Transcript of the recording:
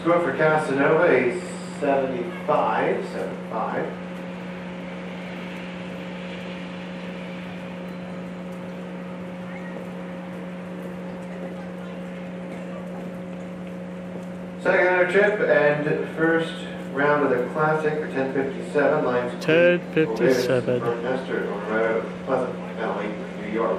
Score for Casanova, a 75, 75. Second trip and first round of the Classic for 1057, Lyons. 10:57. From Chester, on the road, Pleasant Valley, New York.